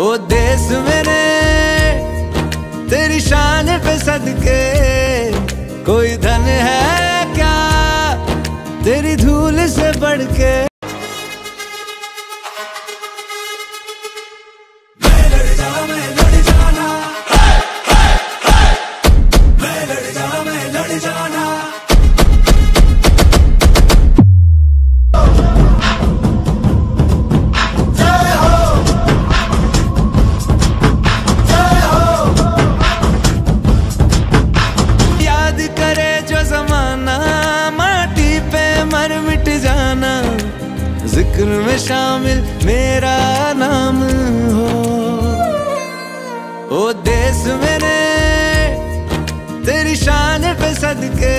ओ देश मेरे तेरी शान पे सदके, कोई धन है क्या तेरी धूल से बढ़ के मैं ज़िक्र में शामिल मेरा नाम हो। ओ देश मेरे तेरी शान पे सदके